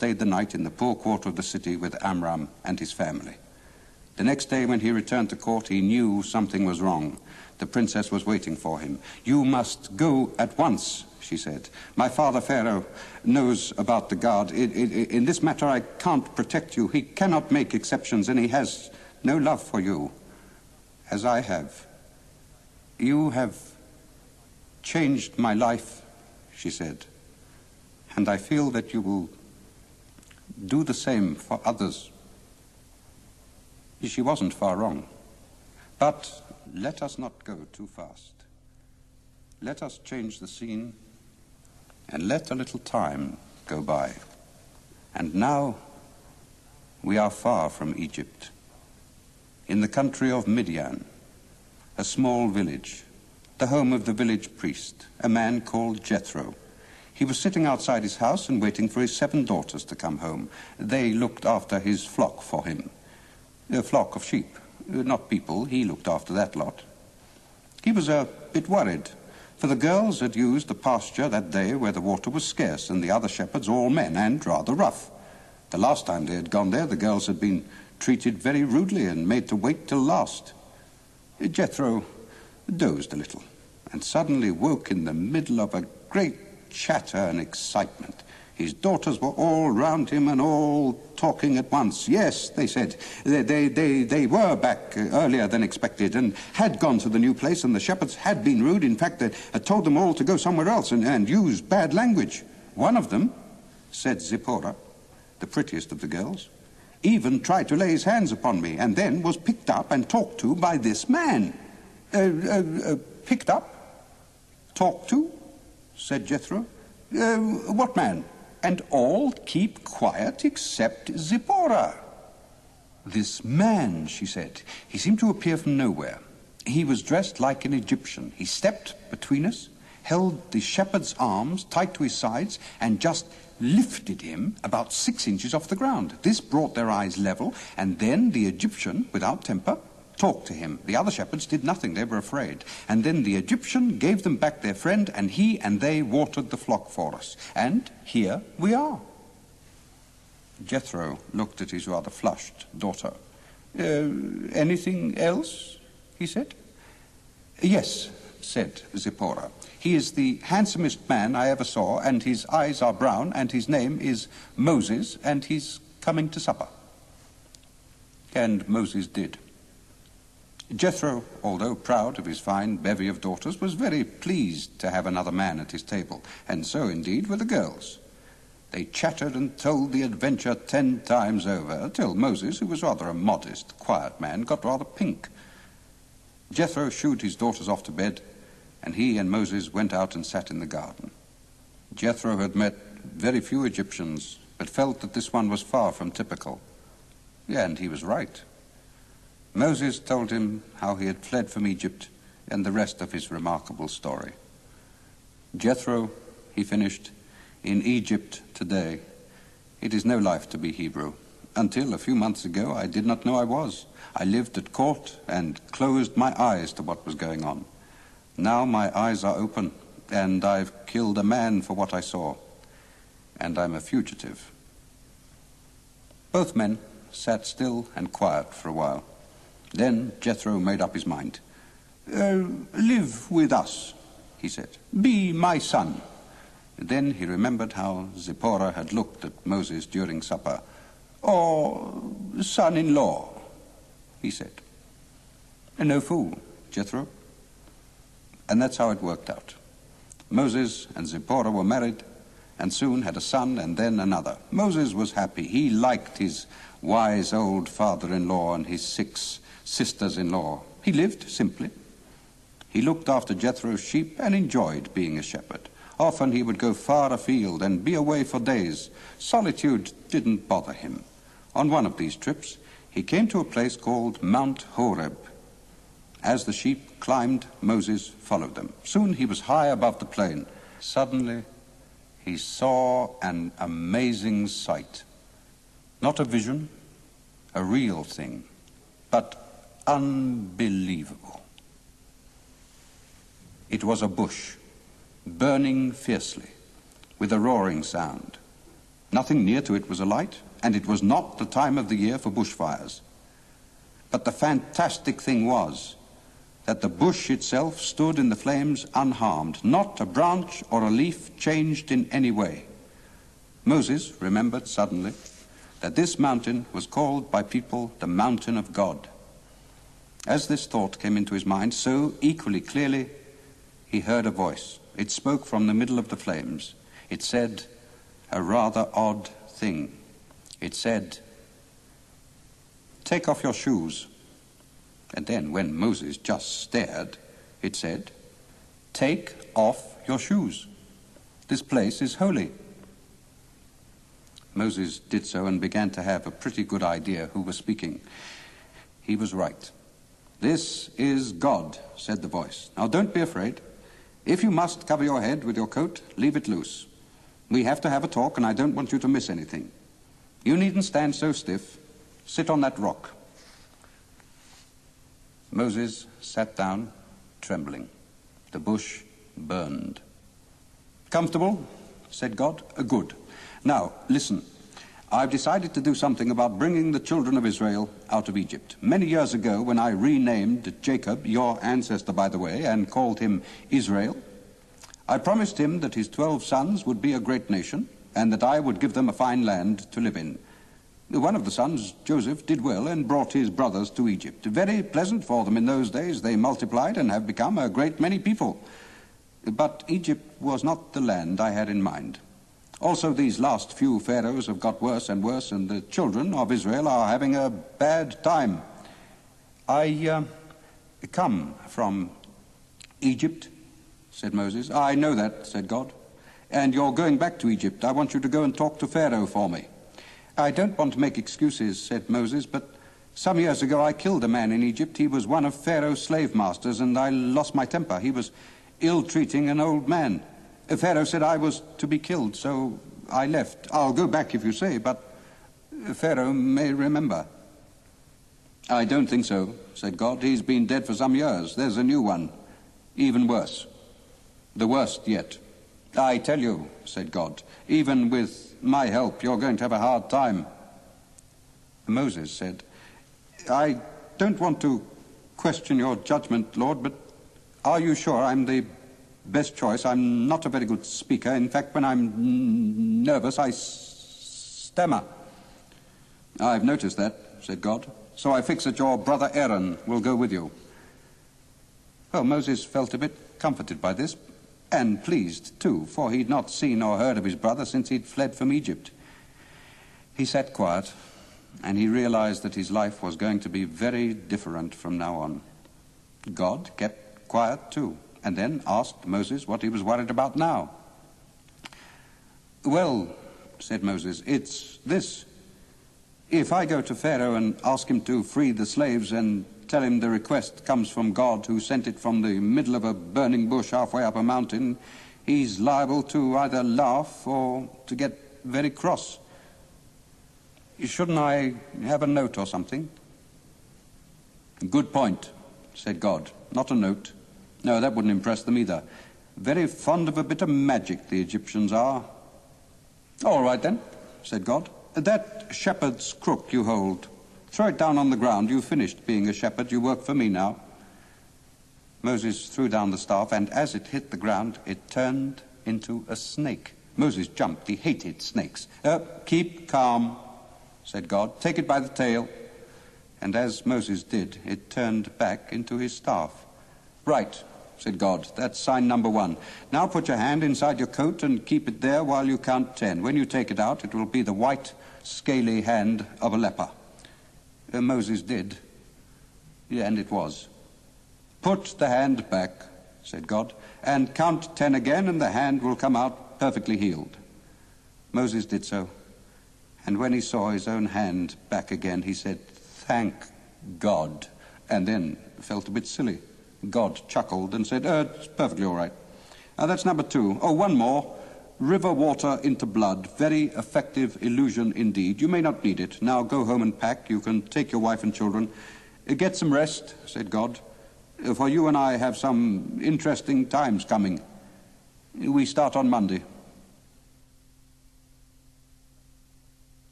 stayed the night in the poor quarter of the city with Amram and his family. The next day, when he returned to court, he knew something was wrong. The princess was waiting for him. You must go at once, she said. My father, Pharaoh, knows about the guard. In, in, in this matter, I can't protect you. He cannot make exceptions, and he has no love for you, as I have. You have changed my life, she said, and I feel that you will do the same for others. She wasn't far wrong. But let us not go too fast. Let us change the scene and let a little time go by. And now we are far from Egypt. In the country of Midian, a small village, the home of the village priest, a man called Jethro. He was sitting outside his house and waiting for his seven daughters to come home. They looked after his flock for him. A flock of sheep, not people. He looked after that lot. He was a bit worried, for the girls had used the pasture that day where the water was scarce, and the other shepherds all men and rather rough. The last time they had gone there, the girls had been treated very rudely and made to wait till last. Jethro dozed a little and suddenly woke in the middle of a great chatter and excitement. His daughters were all round him and all talking at once. Yes, they said, they, they, they, they were back uh, earlier than expected and had gone to the new place, and the shepherds had been rude. In fact, they had told them all to go somewhere else and, and use bad language. One of them, said Zipporah, the prettiest of the girls, even tried to lay his hands upon me and then was picked up and talked to by this man. Uh, uh, uh picked up? Talked to? Said Jethro. Uh, what man? And all keep quiet except Zipporah. This man, she said, he seemed to appear from nowhere. He was dressed like an Egyptian. He stepped between us, held the shepherd's arms tight to his sides, and just lifted him about six inches off the ground. This brought their eyes level, and then the Egyptian, without temper, talked to him. The other shepherds did nothing, they were afraid. And then the Egyptian gave them back their friend, and he and they watered the flock for us. And here we are. Jethro looked at his rather flushed daughter. Uh, anything else? he said. Yes, said Zipporah. He is the handsomest man I ever saw, and his eyes are brown, and his name is Moses, and he's coming to supper. And Moses did. Jethro, although proud of his fine bevy of daughters, was very pleased to have another man at his table, and so indeed were the girls. They chattered and told the adventure ten times over, till Moses, who was rather a modest, quiet man, got rather pink. Jethro shooed his daughters off to bed, and he and Moses went out and sat in the garden. Jethro had met very few Egyptians, but felt that this one was far from typical. Yeah, And he was right. Moses told him how he had fled from Egypt and the rest of his remarkable story. Jethro, he finished, in Egypt today, it is no life to be Hebrew. Until a few months ago, I did not know I was. I lived at court and closed my eyes to what was going on. Now my eyes are open, and I've killed a man for what I saw, and I'm a fugitive. Both men sat still and quiet for a while. Then Jethro made up his mind. Uh, live with us, he said. Be my son. Then he remembered how Zipporah had looked at Moses during supper. Or son-in-law, he said. And no fool, Jethro. And that's how it worked out. Moses and Zipporah were married and soon had a son and then another. Moses was happy. He liked his wise old father-in-law and his six sisters-in-law. He lived simply. He looked after Jethro's sheep and enjoyed being a shepherd. Often he would go far afield and be away for days. Solitude didn't bother him. On one of these trips, he came to a place called Mount Horeb. As the sheep climbed, Moses followed them. Soon he was high above the plain. Suddenly, he saw an amazing sight. Not a vision, a real thing, but unbelievable. It was a bush, burning fiercely, with a roaring sound. Nothing near to it was alight, and it was not the time of the year for bushfires. But the fantastic thing was that the bush itself stood in the flames unharmed. Not a branch or a leaf changed in any way. Moses remembered suddenly that this mountain was called by people the mountain of God. As this thought came into his mind, so equally clearly he heard a voice. It spoke from the middle of the flames. It said a rather odd thing. It said, Take off your shoes. And then, when Moses just stared, it said, Take off your shoes. This place is holy. Moses did so and began to have a pretty good idea who was speaking. He was right. This is God, said the voice. Now don't be afraid. If you must cover your head with your coat, leave it loose. We have to have a talk, and I don't want you to miss anything. You needn't stand so stiff. Sit on that rock. Moses sat down, trembling. The bush burned. Comfortable? said God. Good. Now, listen. I've decided to do something about bringing the children of Israel out of Egypt. Many years ago, when I renamed Jacob, your ancestor, by the way, and called him Israel, I promised him that his twelve sons would be a great nation, and that I would give them a fine land to live in. One of the sons, Joseph, did well and brought his brothers to Egypt. Very pleasant for them in those days. They multiplied and have become a great many people. But Egypt was not the land I had in mind. Also, these last few pharaohs have got worse and worse, and the children of Israel are having a bad time. I uh, come from Egypt, said Moses. I know that, said God. And you're going back to Egypt. I want you to go and talk to Pharaoh for me. I don't want to make excuses, said Moses, but some years ago I killed a man in Egypt. He was one of Pharaoh's slave masters, and I lost my temper. He was ill treating an old man. Pharaoh said I was to be killed, so I left. I'll go back if you say, but Pharaoh may remember. I don't think so, said God. He's been dead for some years. There's a new one, even worse. The worst yet. I tell you, said God, even with my help, you're going to have a hard time. Moses said, I don't want to question your judgment, Lord, but are you sure I'm the best choice? I'm not a very good speaker. In fact, when I'm nervous, I stammer. I've noticed that, said God. So I fix that your brother Aaron will go with you. Well, Moses felt a bit comforted by this, and pleased too, for he'd not seen or heard of his brother since he'd fled from Egypt. He sat quiet, and he realized that his life was going to be very different from now on. God kept quiet too, and then asked Moses what he was worried about now. Well, said Moses, it's this. If I go to Pharaoh and ask him to free the slaves and tell him the request comes from God who sent it from the middle of a burning bush halfway up a mountain, he's liable to either laugh or to get very cross. Shouldn't I have a note or something? Good point, said God. Not a note. No, that wouldn't impress them either. Very fond of a bit of magic, the Egyptians are. All right then, said God. That shepherd's crook you hold, Throw it down on the ground. You've finished being a shepherd. You work for me now. Moses threw down the staff, and as it hit the ground, it turned into a snake. Moses jumped. He hated snakes. Uh, keep calm, said God. Take it by the tail. And as Moses did, it turned back into his staff. Right, said God. That's sign number one. Now put your hand inside your coat and keep it there while you count ten. When you take it out, it will be the white, scaly hand of a leper. Uh, Moses did. Yeah, and it was. Put the hand back, said God, and count ten again, and the hand will come out perfectly healed. Moses did so. And when he saw his own hand back again, he said, Thank God, and then felt a bit silly. God chuckled and said, uh, It's perfectly all right. Now that's number two. Oh, one more river water into blood. Very effective illusion indeed. You may not need it. Now go home and pack. You can take your wife and children. Uh, get some rest, said God, uh, for you and I have some interesting times coming. We start on Monday.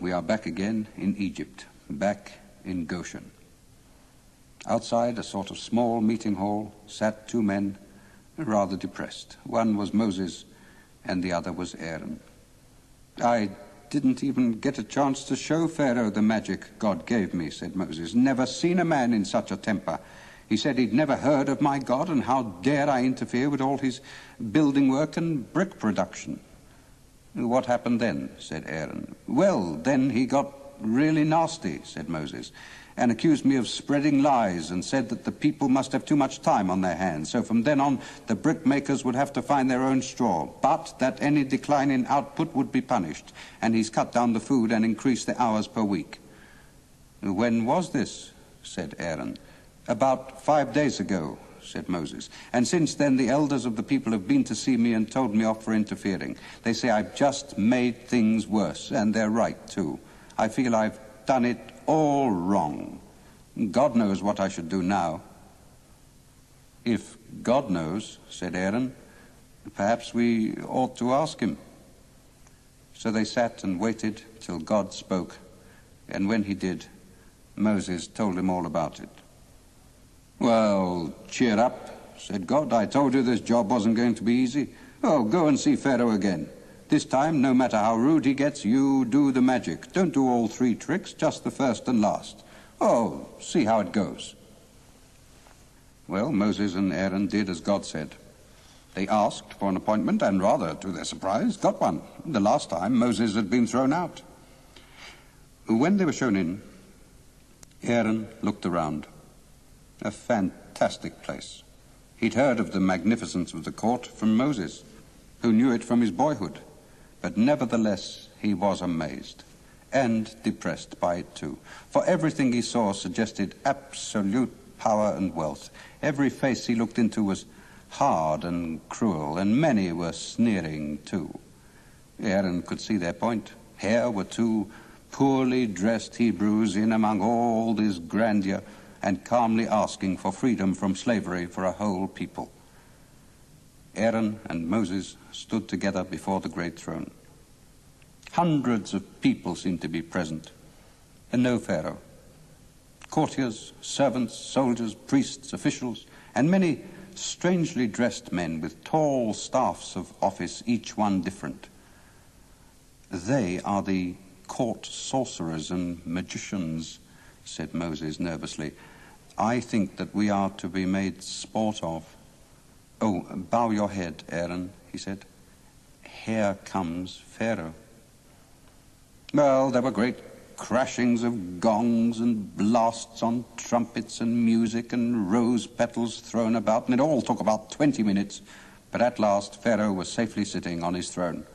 We are back again in Egypt, back in Goshen. Outside a sort of small meeting hall sat two men, rather depressed. One was Moses, and the other was Aaron. I didn't even get a chance to show Pharaoh the magic God gave me, said Moses. Never seen a man in such a temper. He said he'd never heard of my God, and how dare I interfere with all his building work and brick production. What happened then? said Aaron. Well, then he got really nasty, said Moses, and accused me of spreading lies and said that the people must have too much time on their hands. So from then on, the brickmakers would have to find their own straw, but that any decline in output would be punished. And he's cut down the food and increased the hours per week. When was this? said Aaron. About five days ago, said Moses. And since then, the elders of the people have been to see me and told me off for interfering. They say I've just made things worse, and they're right, too. I feel I've done it all wrong. God knows what I should do now. If God knows, said Aaron, perhaps we ought to ask him. So they sat and waited till God spoke, and when he did, Moses told him all about it. Well, cheer up, said God. I told you this job wasn't going to be easy. Oh, go and see Pharaoh again. This time, no matter how rude he gets, you do the magic. Don't do all three tricks, just the first and last. Oh, see how it goes. Well, Moses and Aaron did as God said. They asked for an appointment and, rather to their surprise, got one. The last time, Moses had been thrown out. When they were shown in, Aaron looked around. A fantastic place. He'd heard of the magnificence of the court from Moses, who knew it from his boyhood. But nevertheless, he was amazed and depressed by it too. For everything he saw suggested absolute power and wealth. Every face he looked into was hard and cruel, and many were sneering too. Aaron could see their point. Here were two poorly dressed Hebrews in among all this grandeur and calmly asking for freedom from slavery for a whole people. Aaron and Moses stood together before the great throne. Hundreds of people seemed to be present, and no Pharaoh. Courtiers, servants, soldiers, priests, officials, and many strangely dressed men with tall staffs of office, each one different. They are the court sorcerers and magicians, said Moses nervously. I think that we are to be made sport of. Oh, bow your head, Aaron, he said. Here comes Pharaoh. Well, there were great crashings of gongs and blasts on trumpets and music and rose petals thrown about, and it all took about 20 minutes. But at last, Pharaoh was safely sitting on his throne.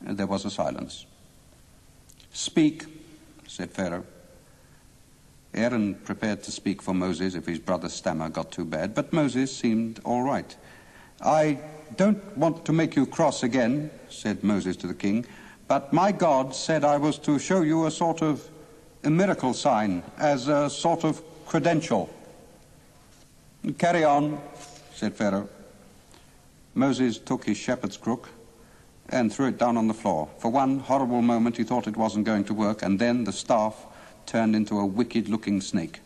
There was a silence. Speak, said Pharaoh. Aaron prepared to speak for Moses if his brother's stammer got too bad, but Moses seemed all right. I don't want to make you cross again, said Moses to the king, but my God said I was to show you a sort of a miracle sign as a sort of credential. Carry on, said Pharaoh. Moses took his shepherd's crook and threw it down on the floor. For one horrible moment he thought it wasn't going to work, and then the staff turned into a wicked looking snake.